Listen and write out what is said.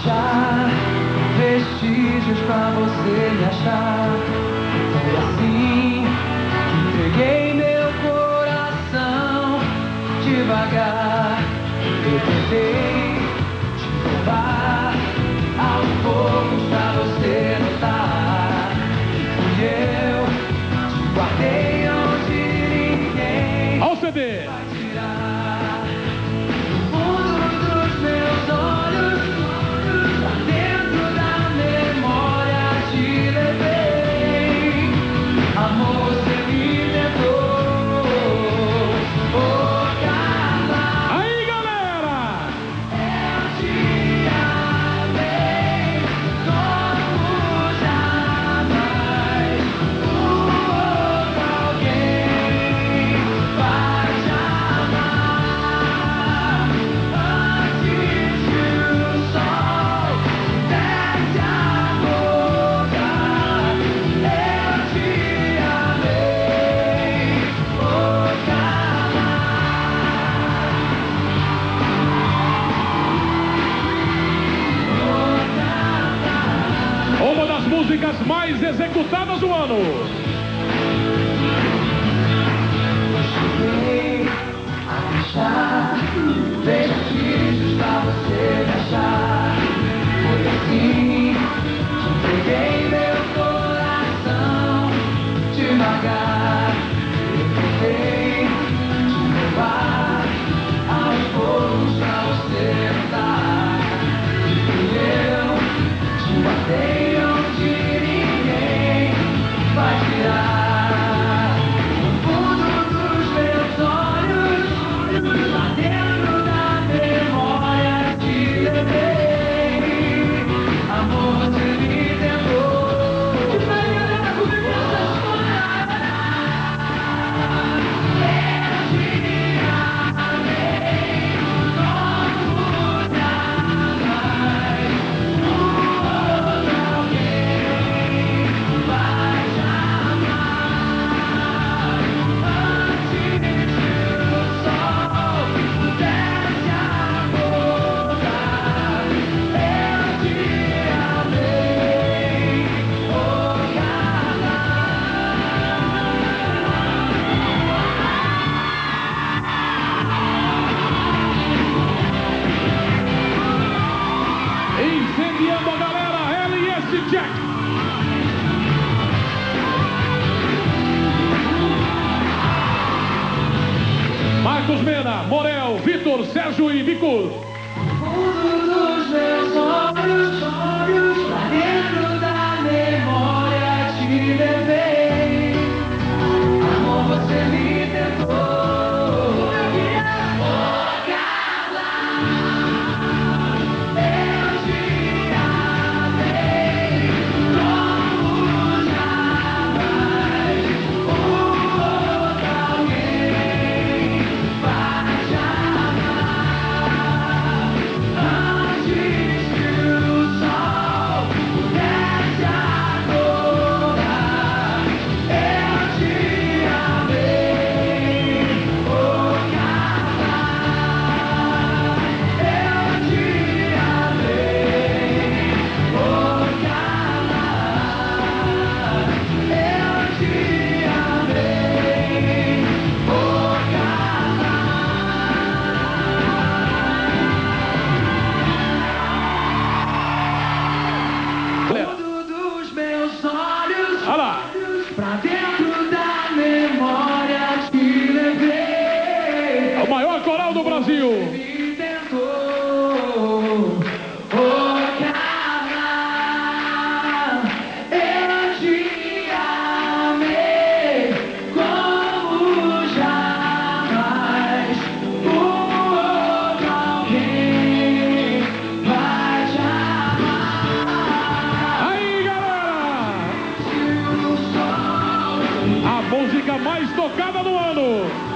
achar vestígios pra você me achar. Foi assim que entreguei meu coração devagar. Eu tentei te levar. disputadas o ano. Achar, Sérgio e galera. dos meus olhos. Olha lá. Pra dentro da memória te levei. É o maior coral do Brasil. Cristiano.